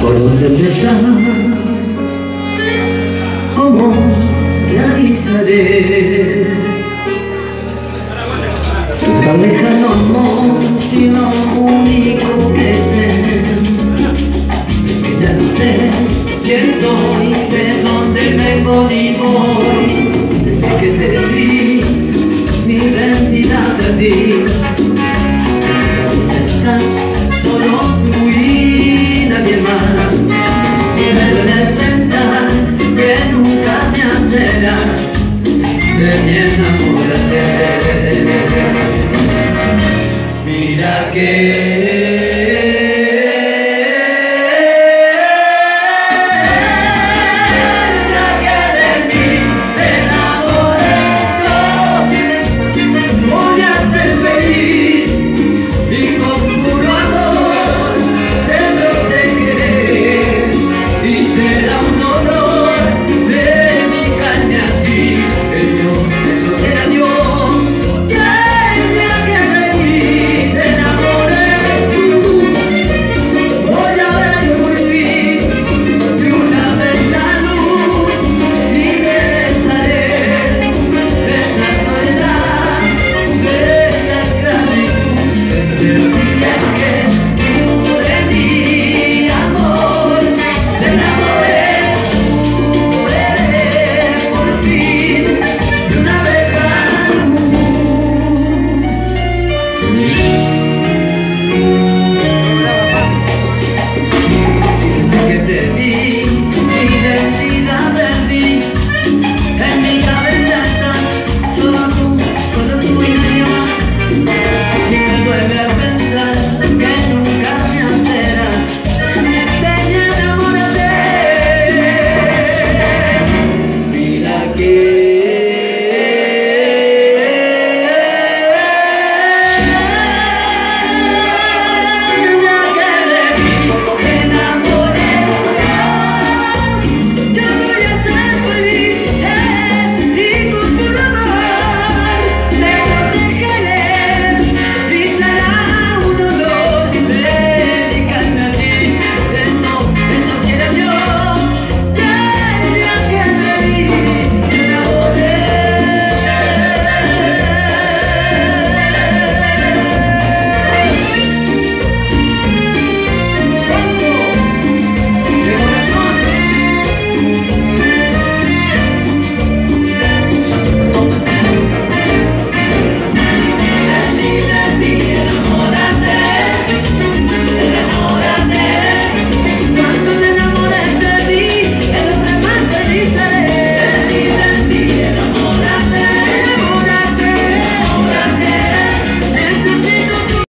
por dónde empezar, cómo realizaré tu tan lejano amor, si lo único que sé es que ya no sé quién soy, de dónde vengo ni voy, si que te Mira que